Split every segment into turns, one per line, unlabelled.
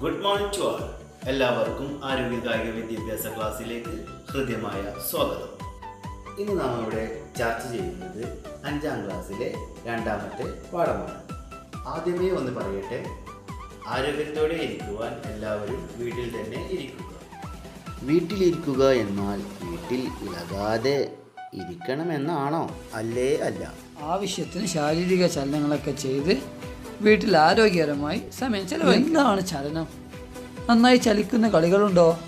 Good morning to ആൾ എല്ലാവർക്കും ആരോഗ്യ കായിക വിദ്യാഭ്യാസ ക്ലാസ്സിലേക്ക് ഹൃദ്യമായ സ്വാഗതം. ഇന്ന് നാം ഇവിടെ ചർച്ച ചെയ്യുന്നത് അഞ്ചാം ക്ലാസ്സിലെ രണ്ടാമത്തെ പാഠമാണ്. ആദ്യമേ ഒന്ന് പറയട്ടെ. ആരോഗ്യത്തോടെ ഇരിക്കുവാൻ എല്ലാവരും വീട്ടിൽ തന്നെ ഇരിക്കുക. വീട്ടിലിരിക്കുക എന്നാൽ വീട്ടിൽ ഇളകാതെ ഇരിക്കണമെന്നാണോ? അല്ലേ അല്ല.
ആവശ്യത്തിന് ശാരീരിക ചലനങ്ങളൊക്കെ ചെയ്ത് വീട്ടിൽ ആരോഗ്യകരമായി സമയം ചെലവ് എന്താണ് ചലനം? നന്നായി ചലിക്കുന്ന കളികളുണ്ടോ?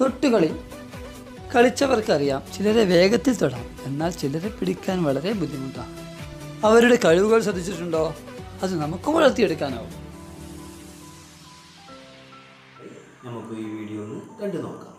തൊട്ടുകളി കളിച്ചവർക്കറിയാം ചിലരെ വേഗത്തിൽ തൊടാം എന്നാൽ ചിലരെ പിടിക്കാൻ വളരെ ബുദ്ധിമുട്ടാണ് അവരുടെ കഴിവുകൾ ശ്രദ്ധിച്ചിട്ടുണ്ടോ? അത് നമുക്ക് വളർത്തിയെടുക്കാനാവും.
നമുക്ക് ഈ വീഡിയോ ഒന്ന് കണ്ടു നോക്കാം.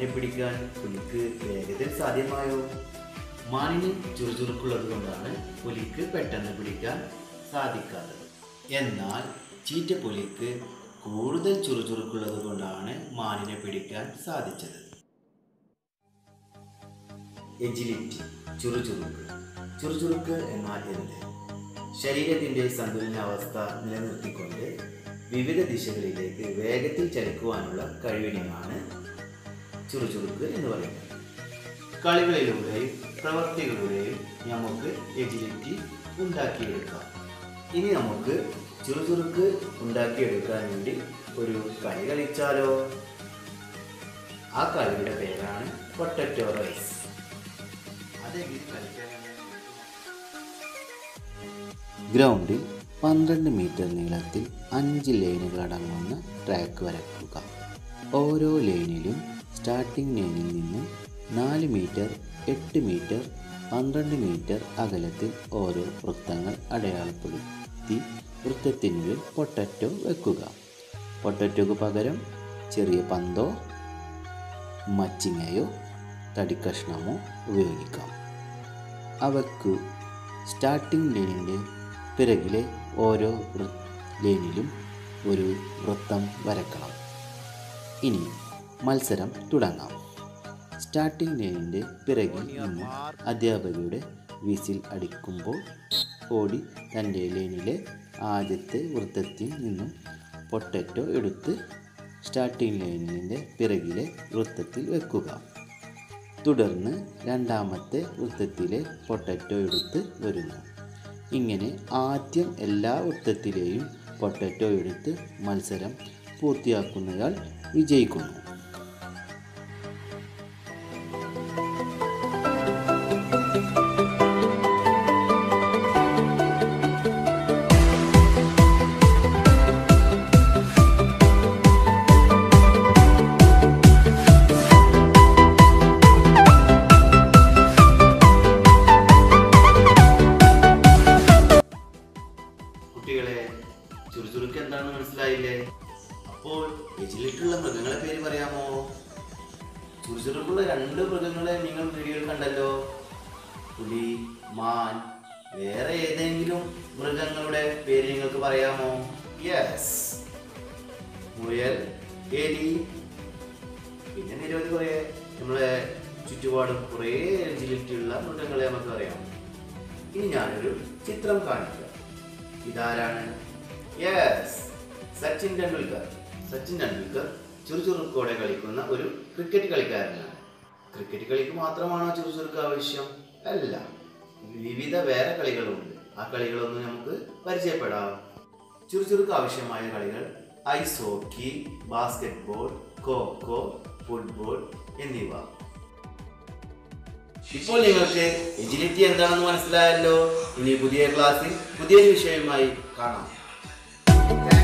മാനിനെ പിടിക്കാൻ പുലിക്ക് വേഗത്തിൽ സാധ്യമായോ? മാനിന് ചുറുചുറുക്കുള്ളത് കൊണ്ടാണ് പുലിക്ക് പെട്ടെന്ന് പിടിക്കാൻ സാധിക്കാത്തത്. എന്നാൽ ചീറ്റ ചീറ്റപ്പുലിക്ക് കൂടുതൽ ചുറുചുറുക്കുള്ളത് കൊണ്ടാണ് മാനിനെ പിടിക്കാൻ സാധിച്ചത്. എജിലിറ്റി ചുറുചുറുക്ക്. ചുറുചുറുക്ക് എന്നാൽ എന്ത്? ശരീരത്തിന്റെ സന്തുലനാവസ്ഥ നിലനിർത്തിക്കൊണ്ട് വിവിധ ദിശകളിലേക്ക് വേഗത്തിൽ ചലിക്കുവാനുള്ള കഴിവിനെയാണ് ചുറുചുറുക്ക് എന്ന് പറയുന്നത് കളികളിലൂടെയും പ്രവർത്തികളിലൂടെയും നമുക്ക് എജിലിറ്റി ഉണ്ടാക്കിയെടുക്കാം. ഇനി നമുക്ക് ചുറുചുറുക്ക് ഉണ്ടാക്കിയെടുക്കാൻ വേണ്ടി ഒരു കളി കളിച്ചാലോ? ആ കളിയുടെ പേരാണ് പൊട്ടറ്റോ റൈസ് അതെങ്ങനെ ഗ്രൗണ്ടിൽ പന്ത്രണ്ട് മീറ്റർ നീളത്തിൽ അഞ്ച് ലൈനുകൾ അടങ്ങുന്ന ട്രാക്ക് വരയ്ക്കുക ഓരോ ലൈനിലും സ്റ്റാർട്ടിംഗ് ലൈനിൽ നിന്ന് നാല് മീറ്റർ എട്ട് മീറ്റർ പന്ത്രണ്ട് മീറ്റർ അകലത്തിൽ ഓരോ വൃത്തങ്ങൾ അടയാളപ്പെടുത്തി വൃത്തത്തിനുള്ളിൽ പൊട്ടറ്റോ വെക്കുക. പൊട്ടറ്റോക്ക് പകരം ചെറിയ പന്തോ മച്ചിങ്ങയോ തടിക്കഷ്ണമോ ഉപയോഗിക്കാം. അവയ്ക്ക് സ്റ്റാർട്ടിംഗ് ലൈനിന്റെ പിറകിലെ ഓരോ ലൈനിലും ഒരു വൃത്തം വരക്കണം. ഇനി മത്സരം തുടങ്ങാം. സ്റ്റാർട്ടിംഗ് ലൈനിന്റെ പിറകിൽ നിന്ന് അധ്യാപകരുടെ വിസിൽ അടിക്കുമ്പോൾ ഓടി തന്റെ ലൈനിലെ ആദ്യത്തെ വൃത്തത്തിൽ നിന്നും പൊട്ടറ്റോ എടുത്ത് സ്റ്റാർട്ടിംഗ് ലൈനിന്റെ പിറകിലെ വൃത്തത്തിൽ വെക്കുക. തുടർന്ന് രണ്ടാമത്തെ വൃത്തത്തിലെ പൊട്ടറ്റോ എടുത്ത് വരുന്നു. ഇങ്ങനെ ആദ്യം എല്ലാ വൃത്തത്തിലെയും പൊട്ടറ്റോ എടുത്ത് മത്സരം പൂർത്തിയാക്കുന്നയാൾ വിജയിക്കുന്നു. എന്താണെന്ന് മനസ്സിലായില്ലേ? അപ്പോൾ എജിലിട്ടുള്ള മൃഗങ്ങളെ പേര് പറയാമോ? ചുറുചുറുക്കുള്ള രണ്ട് മൃഗങ്ങളെ നിങ്ങൾ വീഡിയോയിൽ കണ്ടല്ലോ. പുലി മാൻ വേറെ ഏതെങ്കിലും മൃഗങ്ങളുടെ പേര് നിങ്ങൾക്ക് പറയാമോ? യെസ് മുയൽ എലി പിന്നെ നിരവധി കുറേ നമ്മളെ ചുറ്റുപാടും കുറേ എജിലിറ്റിയുള്ള മൃഗങ്ങളെ നമുക്ക് പറയാം. ഇനി ഞാനൊരു ചിത്രം കാണിക്കാം. ഇതാരാണ് യെസ് സച്ചിൻ ടെണ്ടുൽക്കർ. സച്ചിൻ ടെണ്ടുൽക്കർ ചുറുചുറുക്കോടെ കളിക്കുന്ന ഒരു ക്രിക്കറ്റ് കളിക്കാരനാണ്. ക്രിക്കറ്റ് കളിക്ക് മാത്രമാണോ ചുറുചുറുക്ക് ആവശ്യം? അല്ല. വിവിധ വേറെ കളികളുണ്ട്. ആ കളികളൊന്നും നമുക്ക് പരിചയപ്പെടാം. ചുറുചുറുക്ക് ആവശ്യമായ കളികൾ ice hockey basketball kho kho football എന്നിവ. ഇപ്പോൾ നിങ്ങൾക്ക് എജിലിറ്റി എന്താണെന്ന് മനസ്സിലായല്ലോ. ഇനി പുതിയ ക്ലാസ്സിൽ പുതിയൊരു വിഷയവുമായി കാണാം. Yeah.